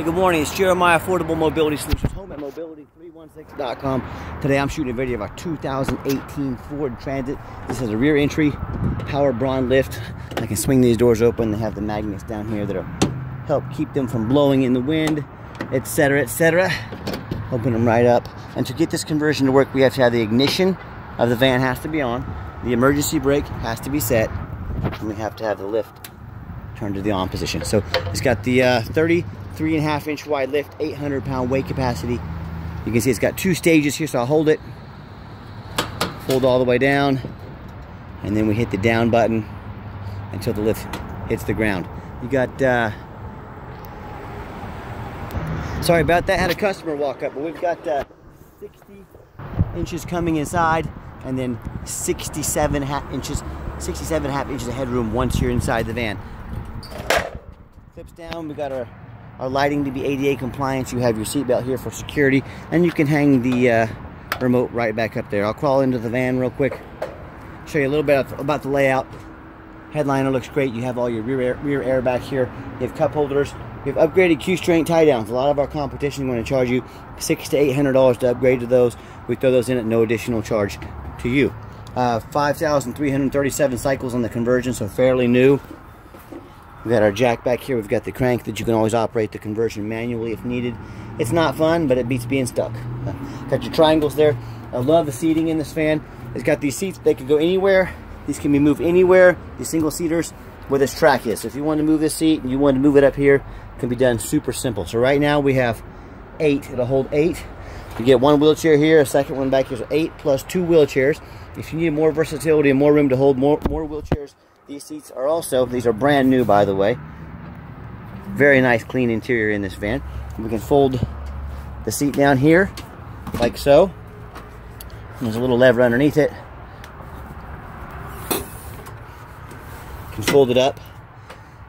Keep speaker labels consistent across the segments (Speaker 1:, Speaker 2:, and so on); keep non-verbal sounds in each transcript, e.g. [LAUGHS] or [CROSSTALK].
Speaker 1: Hey, good morning. It's Jeremiah Affordable Mobility Solutions, home at mobility316.com. Today I'm shooting a video of our 2018 Ford Transit. This has a rear entry, power Braun lift. I can swing these doors open. They have the magnets down here that'll help keep them from blowing in the wind, etc., etc. Open them right up. And to get this conversion to work, we have to have the ignition of the van has to be on. The emergency brake has to be set. And we have to have the lift turned to the on position. So it's got the uh, 30 three and a half inch wide lift, 800 pound weight capacity. You can see it's got two stages here, so I'll hold it, fold all the way down, and then we hit the down button until the lift hits the ground. You got, uh, sorry about that, had a customer walk up, but we've got uh, 60 inches coming inside, and then 67 half inches, 67 half inches of headroom once you're inside the van. Clips down, we got our our lighting to be ADA compliance. You have your seatbelt here for security, and you can hang the uh, remote right back up there. I'll crawl into the van real quick, show you a little bit about the layout. Headliner looks great. You have all your rear, air, rear air back here. You have cup holders. You have upgraded Q'Straint tie downs. A lot of our competition going to charge you six to eight hundred dollars to upgrade to those. We throw those in at no additional charge to you. Uh, 5,337 cycles on the conversion, so fairly new. We've got our jack back here. We've got the crank that you can always operate the conversion manually if needed. It's not fun, but it beats being stuck. [LAUGHS] got your triangles there. I love the seating in this fan. It's got these seats. They can go anywhere. These can be moved anywhere. These single seaters where this track is. So if you want to move this seat and you want to move it up here, it can be done super simple. So right now we have eight. It'll hold eight. You get one wheelchair here, a second one back here. So eight plus two wheelchairs. If you need more versatility and more room to hold more, more wheelchairs, these seats are also, these are brand new by the way. Very nice clean interior in this van. We can fold the seat down here, like so. There's a little lever underneath it. You can fold it up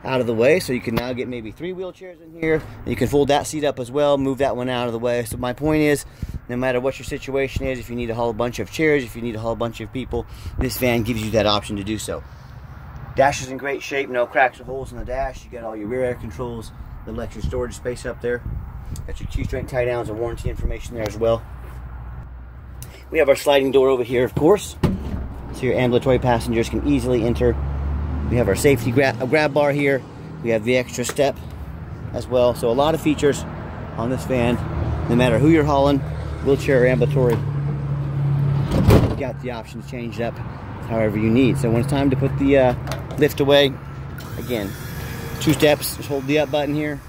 Speaker 1: out of the way so you can now get maybe three wheelchairs in here you can fold that seat up as well move that one out of the way so my point is no matter what your situation is if you need to haul a bunch of chairs if you need to haul a bunch of people this van gives you that option to do so Dash is in great shape, no cracks or holes in the dash. You got all your rear air controls, the extra storage space up there. Got your Q'Straint tie downs and warranty information there as well. We have our sliding door over here, of course. So your ambulatory passengers can easily enter. We have our safety grab, grab bar here. We have the extra step as well. So a lot of features on this van, no matter who you're hauling, wheelchair or ambulatory. You got the option to change it up however you need. So when it's time to put the uh, lift away. Again, two steps, just hold the up button here.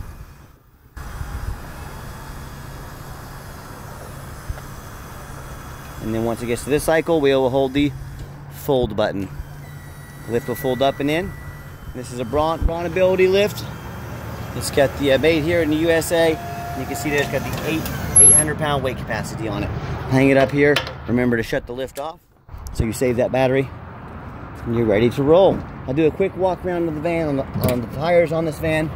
Speaker 1: And then once it gets to this cycle, we will hold the fold button. Lift will fold up and in. This is a Braun, Braun Ability lift. It's got the uh, made here in the USA. You can see that it's got the eight, 800 pound weight capacity on it. Hang it up here. Remember to shut the lift off so you save that battery and you're ready to roll. I'll do a quick walk around of the van. On the, on the, tires on this van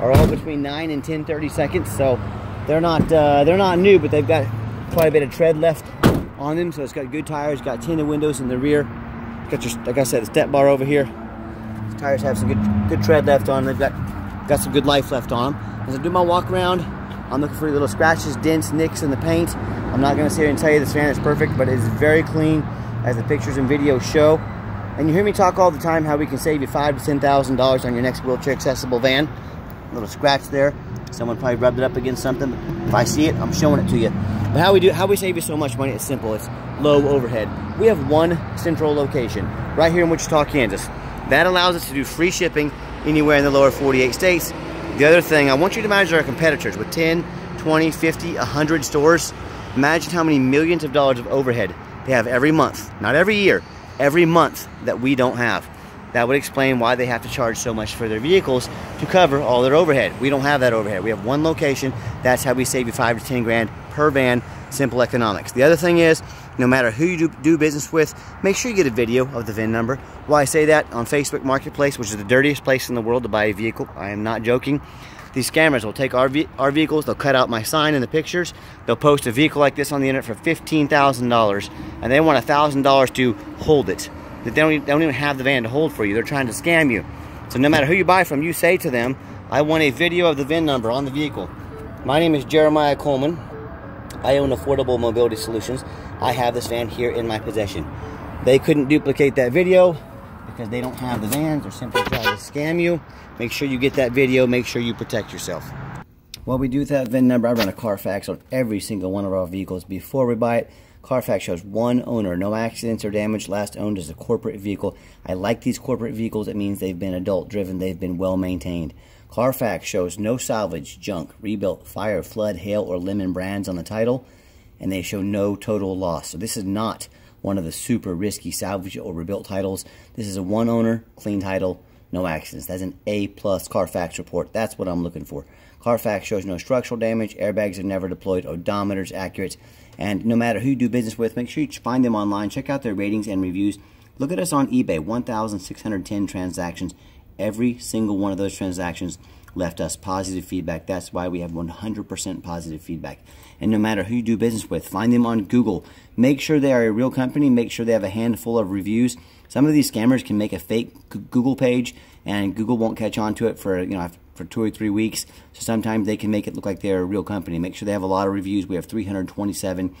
Speaker 1: are all between 9 and 10, 30 seconds. So they're not uh, they're not new, but they've got quite a bit of tread left on them. So it's got good tires, got tinted windows in the rear. Got your, like I said, the step bar over here. The tires have some good good tread left on them. They've got, got some good life left on them. As I do my walk around, I'm looking for little scratches, dents, nicks in the paint. I'm not gonna sit here and tell you this van is perfect, but it's very clean as the pictures and videos show. And you hear me talk all the time how we can save you five to ten thousand dollars on your next wheelchair accessible van. A little scratch there. Someone probably rubbed it up against something. If I see it, I'm showing it to you. But how we do how we save you so much money, it's simple. It's low overhead. We have one central location right here in Wichita, Kansas. That allows us to do free shipping anywhere in the lower 48 states. The other thing, I want you to imagine our competitors with 10, 20, 50, 100 stores. Imagine how many millions of dollars of overhead they have every month, not every year, every month that we don't have. That would explain why they have to charge so much for their vehicles to cover all their overhead. We don't have that overhead. We have one location. That's how we save you five to 10 grand per van, simple economics. The other thing is, no matter who you do, do business with, make sure you get a video of the VIN number. Why I say that, on Facebook Marketplace, which is the dirtiest place in the world to buy a vehicle, I am not joking, these scammers will take our, our vehicles, they'll cut out my sign in the pictures, they'll post a vehicle like this on the internet for $15,000, and they want $1,000 to hold it. They don't, they don't even have the van to hold for you. They're trying to scam you. So no matter who you buy from, you say to them, I want a video of the VIN number on the vehicle. My name is Jeremiah Coleman. I own Affordable Mobility Solutions. I have this van here in my possession. They couldn't duplicate that video because they don't have the vans. They're simply trying to scam you. Make sure you get that video. Make sure you protect yourself. What we do with that VIN number, I run a Carfax on every single one of our vehicles before we buy it. Carfax shows one owner, no accidents or damage, last owned as a corporate vehicle. I like these corporate vehicles. It means they've been adult driven, they've been well maintained. Carfax shows no salvage, junk, rebuilt, fire, flood, hail, or lemon brands on the title, and they show no total loss. So this is not one of the super risky salvage or rebuilt titles. This is a one owner, clean title, no accidents. That's an A plus Carfax report. That's what I'm looking for. Carfax shows no structural damage, airbags are never deployed, odometers accurate, and no matter who you do business with, make sure you find them online, check out their ratings and reviews. Look at us on eBay, 1,610 transactions. Every single one of those transactions left us positive feedback. That's why we have 100% positive feedback. And no matter who you do business with, find them on Google. Make sure they are a real company. Make sure they have a handful of reviews. Some of these scammers can make a fake Google page, and Google won't catch on to it for you know for two or three weeks. So sometimes they can make it look like they're a real company. Make sure they have a lot of reviews. We have 327.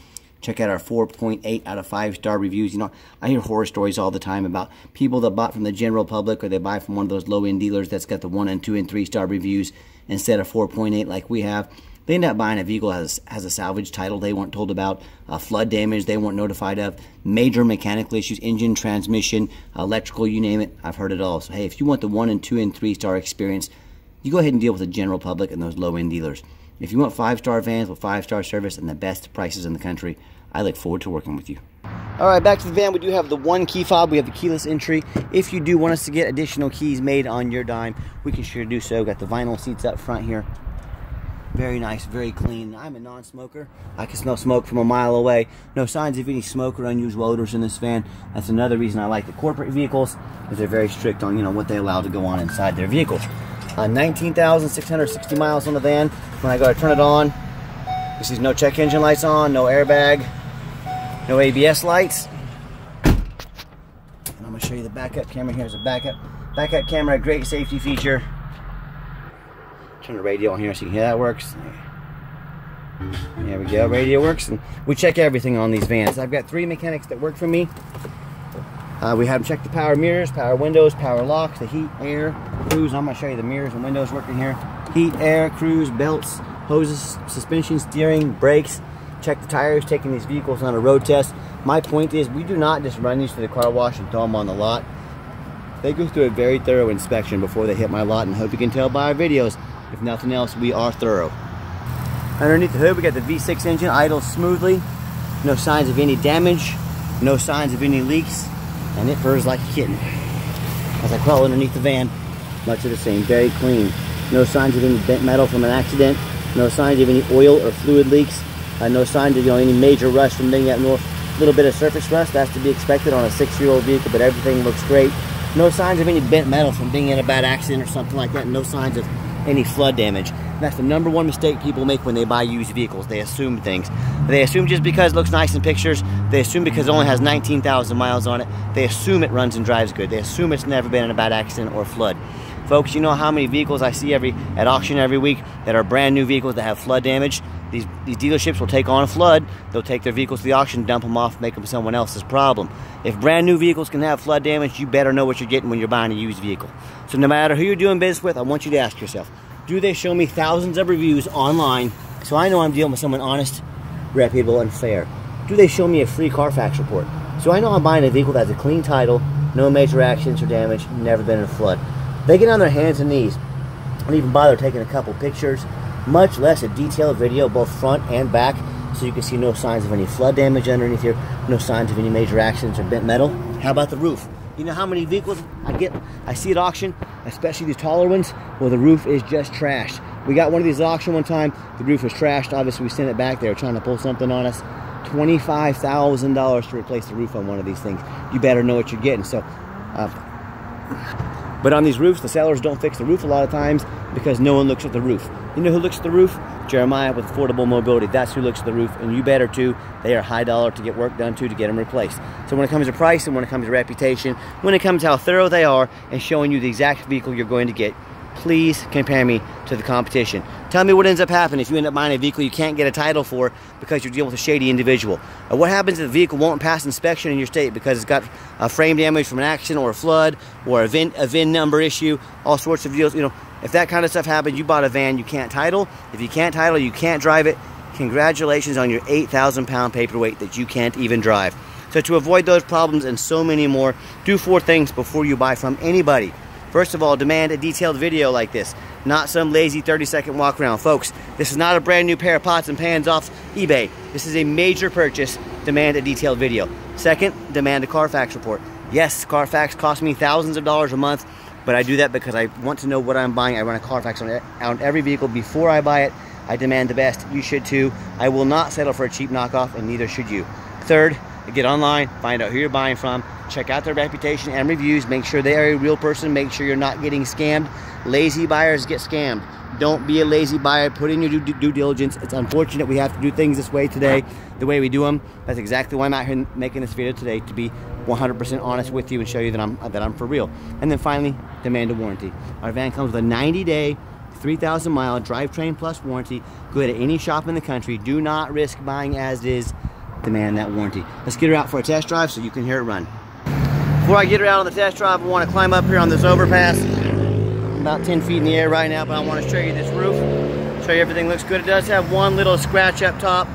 Speaker 1: Check out our 4.8 out of 5 star reviews. You know, I hear horror stories all the time about people that bought from the general public or they buy from one of those low end dealers that's got the 1 and 2 and 3 star reviews instead of 4.8 like we have. They end up buying a vehicle has, has a salvage title they weren't told about, uh, flood damage they weren't notified of, major mechanical issues, engine, transmission, electrical, you name it. I've heard it all. So, hey, if you want the 1 and 2 and 3 star experience, you go ahead and deal with the general public and those low end dealers. If you want five star vans with five star service and the best prices in the country, I look forward to working with you. All right, back to the van. We do have the one key fob. We have the keyless entry. If you do want us to get additional keys made on your dime, we can sure do so. Got the vinyl seats up front here. Very nice, very clean. I'm a non-smoker. I can smell smoke from a mile away. No signs of any smoke or unusual odors in this van. That's another reason I like the corporate vehicles, because they're very strict on you know what they allow to go on inside their vehicles. Uh, 19,660 miles on the van. When I go to turn it on, you see no check engine lights on, no airbag, no ABS lights. And I'm gonna show you the backup camera. Here's a backup. Backup camera, great safety feature. Turn the radio on here so you can hear that works. There we go, radio works. And we check everything on these vans. I've got three mechanics that work for me. Uh, we have them check the power mirrors, power windows, power locks, the heat, air, cruise. I'm going to show you the mirrors and windows working here. Heat, air, cruise, belts, hoses, suspension, steering, brakes. Check the tires, taking these vehicles on a road test. My point is we do not just run these to the car wash and throw them on the lot. They go through a very thorough inspection before they hit my lot and hope you can tell by our videos. If nothing else, we are thorough. Underneath the hood, we got the V6 engine idles smoothly. No signs of any damage. No signs of any leaks and it purrs like a kitten. As I crawl underneath the van, much of the same, very clean. No signs of any bent metal from an accident, no signs of any oil or fluid leaks, uh, no signs of you know any major rust from being up north. A little bit of surface rust, that's to be expected on a six-year-old vehicle, but everything looks great. No signs of any bent metal from being in a bad accident or something like that. No signs of any flood damage. That's the number one mistake people make when they buy used vehicles. They assume things. They assume just because it looks nice in pictures, they assume because it only has 19,000 miles on it, they assume it runs and drives good. They assume it's never been in a bad accident or flood. Folks, you know how many vehicles I see every at auction every week that are brand new vehicles that have flood damage? These, these dealerships will take on a flood, they'll take their vehicles to the auction, dump them off, make them someone else's problem. If brand new vehicles can have flood damage, you better know what you're getting when you're buying a used vehicle. So no matter who you're doing business with, I want you to ask yourself, do they show me thousands of reviews online so I know I'm dealing with someone honest, reputable, and fair? Do they show me a free Carfax report so I know I'm buying a vehicle that has a clean title, no major accidents or damage, never been in a flood? They get on their hands and knees and even bother taking a couple pictures, much less a detailed video both front and back so you can see no signs of any flood damage underneath here, no signs of any major accidents or bent metal. How about the roof? You know how many vehicles I get, I see at auction, especially these taller ones, where the roof is just trashed. We got one of these at auction one time, the roof was trashed. Obviously, we sent it back. They were trying to pull something on us. $25,000 to replace the roof on one of these things. You better know what you're getting. So, uh, but on these roofs, the sellers don't fix the roof a lot of times because no one looks at the roof. You know who looks at the roof? Jeremiah with Affordable Mobility. That's who looks at the roof, and you better too. They are high dollar to get work done to to get them replaced. So when it comes to price and when it comes to reputation, when it comes to how thorough they are and showing you the exact vehicle you're going to get, please compare me to the competition. Tell me what ends up happening if you end up buying a vehicle you can't get a title for because you're dealing with a shady individual. Or what happens if the vehicle won't pass inspection in your state because it's got a frame damage from an accident or a flood or a VIN, a VIN number issue, all sorts of deals. You know, if that kind of stuff happens, you bought a van you can't title. If you can't title, you can't drive it. Congratulations on your 8,000 pound paperweight that you can't even drive. So to avoid those problems and so many more, do four things before you buy from anybody. First of all, demand a detailed video like this, not some lazy 30 second walk around. Folks, this is not a brand new pair of pots and pans off eBay. This is a major purchase. Demand a detailed video. Second, demand a Carfax report. Yes, Carfax costs me thousands of dollars a month, but I do that because I want to know what I'm buying. I run a Carfax on, on every vehicle before I buy it. I demand the best. You should too. I will not settle for a cheap knockoff, and neither should you. Third, get online, find out who you're buying from, check out their reputation and reviews, make sure they are a real person, make sure you're not getting scammed. Lazy buyers get scammed. Don't be a lazy buyer. Put in your due, due, diligence. It's unfortunate we have to do things this way today, the way we do them. That's exactly why I'm out here making this video today to be 100% honest with you and show you that I'm that I'm for real. And then finally, demand a warranty. Our van comes with a 90-day 3,000 mile drivetrain plus warranty. Good at any shop in the country. Do not risk buying as is demand that warranty. Let's get her out for a test drive so you can hear it run. Before I get her out on the test drive, I want to climb up here on this overpass. I'm about 10 feet in the air right now, but I want to show you this roof. Show you everything looks good. It does have one little scratch up top.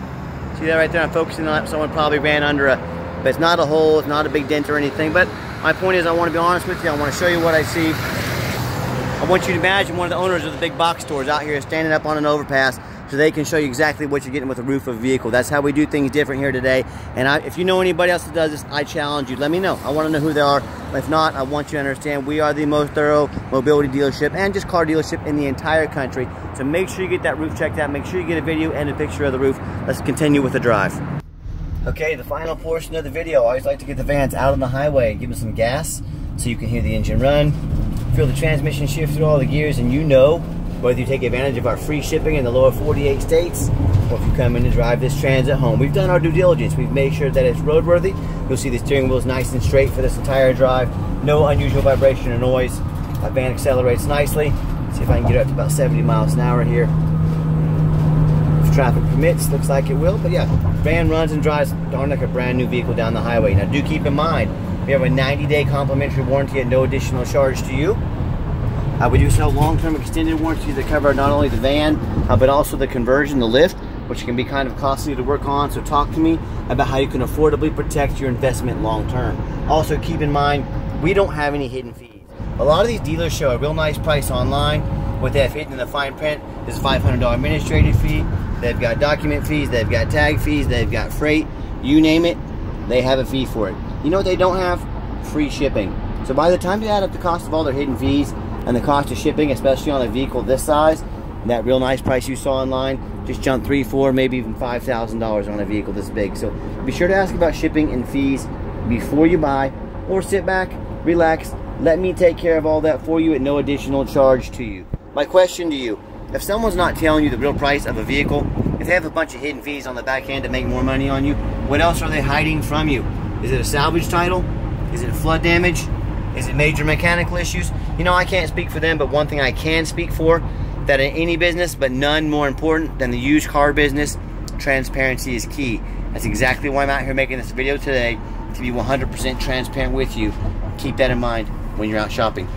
Speaker 1: See that right there? I'm focusing on it. Someone probably ran under a, but it's not a hole, it's not a big dent or anything. But my point is I want to be honest with you. I want to show you what I see. I want you to imagine one of the owners of the big box stores out here standing up on an overpass so they can show you exactly what you're getting with the roof of a vehicle. That's how we do things different here today. And I, if you know anybody else that does this, I challenge you. Let me know. I want to know who they are. If not, I want you to understand we are the most thorough mobility dealership and just car dealership in the entire country. So make sure you get that roof checked out. Make sure you get a video and a picture of the roof. Let's continue with the drive. Okay, the final portion of the video. I always like to get the vans out on the highway and give them some gas so you can hear the engine run, feel the transmission shift through all the gears, and you know whether you take advantage of our free shipping in the lower 48 states or if you come in and drive this transit home. We've done our due diligence. We've made sure that it's roadworthy. You'll see the steering wheel is nice and straight for this entire drive. No unusual vibration or noise. My van accelerates nicely. Let's see if I can get up to about 70 miles an hour here. If traffic permits, looks like it will. But yeah, van runs and drives darn like a brand new vehicle down the highway. Now do keep in mind, we have a 90 day complimentary warranty at no additional charge to you. Uh, we do sell long-term extended warranties that cover not only the van, uh, but also the conversion, the lift, which can be kind of costly to work on. So talk to me about how you can affordably protect your investment long-term. Also keep in mind, we don't have any hidden fees. A lot of these dealers show a real nice price online. What they have hidden in the fine print is a $500 administrative fee. They've got document fees, they've got tag fees, they've got freight, you name it, they have a fee for it. You know what they don't have? Free shipping. So by the time you add up the cost of all their hidden fees, and the cost of shipping, especially on a vehicle this size, that real nice price you saw online, just jumped three, four, maybe even five thousand dollars on a vehicle this big. So be sure to ask about shipping and fees before you buy, or sit back, relax, let me take care of all that for you at no additional charge to you. My question to you, if someone's not telling you the real price of a vehicle, if they have a bunch of hidden fees on the back end to make more money on you, what else are they hiding from you? Is it a salvage title? Is it flood damage? Is it major mechanical issues? You know, I can't speak for them, but one thing I can speak for, that in any business, but none more important than the used car business, transparency is key. That's exactly why I'm out here making this video today, to be 100% transparent with you. Keep that in mind when you're out shopping.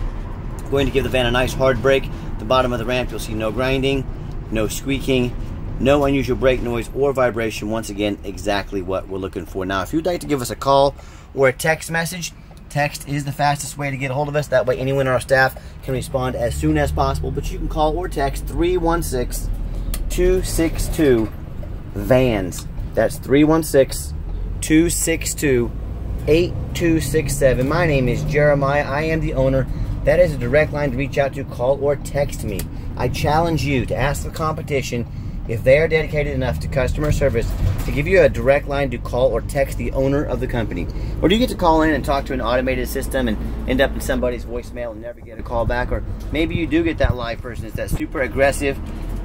Speaker 1: I'm going to give the van a nice hard brake. The bottom of the ramp, you'll see no grinding, no squeaking, no unusual brake noise or vibration. Once again, exactly what we're looking for. Now, if you'd like to give us a call or a text message, Text is the fastest way to get a hold of us. That way anyone on our staff can respond as soon as possible. But you can call or text 316-262-VANS. That's 316-262-8267. My name is Jeremiah. I am the owner. That is a direct line to reach out to, call, or text me. I challenge you to ask the competition if they are dedicated enough to customer service to give you a direct line to call or text the owner of the company? Or do you get to call in and talk to an automated system and end up in somebody's voicemail and never get a call back? Or maybe you do get that live person. It's that super aggressive,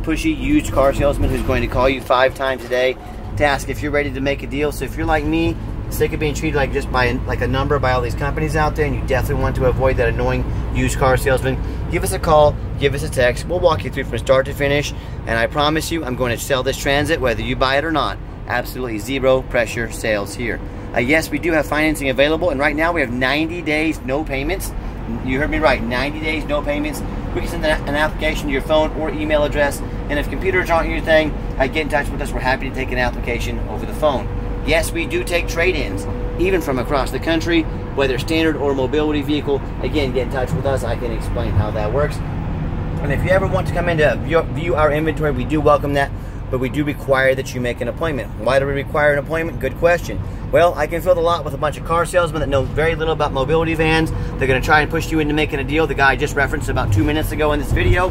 Speaker 1: pushy, used car salesman who's going to call you five times a day to ask if you're ready to make a deal. So if you're like me, sick of being treated like just by like a number by all these companies out there, and you definitely want to avoid that annoying used car salesman, give us a call, give us a text. We'll walk you through from start to finish, and I promise you, I'm going to sell this Transit whether you buy it or not. Absolutely zero pressure sales here. Uh, yes, we do have financing available, and right now we have 90 days, no payments. You heard me right, 90 days, no payments. We can send an application to your phone or email address, and if computers aren't your thing, uh, get in touch with us. We're happy to take an application over the phone. Yes, we do take trade-ins, even from across the country, whether standard or mobility vehicle. Again, get in touch with us. I can explain how that works. And if you ever want to come in to view our inventory, we do welcome that but we do require that you make an appointment. Why do we require an appointment? Good question. Well, I can fill the lot with a bunch of car salesmen that know very little about mobility vans. They're going to try and push you into making a deal, the guy I just referenced about two minutes ago in this video.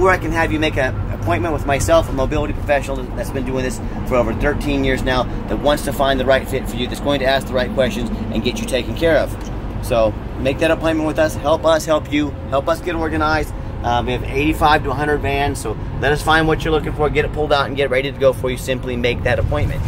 Speaker 1: Or I can have you make an appointment with myself, a mobility professional that's been doing this for over 13 years now, that wants to find the right fit for you, that's going to ask the right questions and get you taken care of. So make that appointment with us. Help us help you. Help us get organized. Um, we have 85 to 100 vans, so let us find what you're looking for, get it pulled out, and get ready to go for you. Simply make that appointment.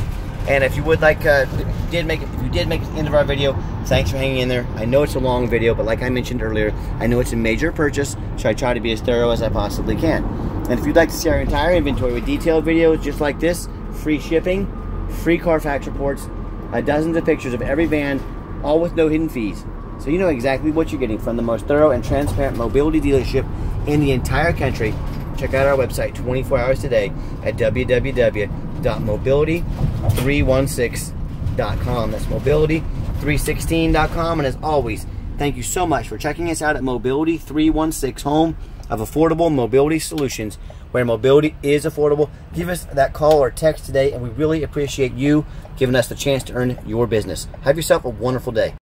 Speaker 1: And if you would like, uh, did make it, if you did make it to the end of our video, thanks for hanging in there. I know it's a long video, but like I mentioned earlier, I know it's a major purchase, so I try to be as thorough as I possibly can. And if you'd like to see our entire inventory with detailed videos just like this, free shipping, free Carfax reports, uh, dozens of pictures of every van, all with no hidden fees. So you know exactly what you're getting from the most thorough and transparent mobility dealership in the entire country. Check out our website 24 hours today at www.mobility316.com. That's mobility316.com. And as always, thank you so much for checking us out at Mobility 316 Home of Affordable Mobility Solutions, where mobility is affordable. Give us that call or text today, and we really appreciate you giving us the chance to earn your business. Have yourself a wonderful day.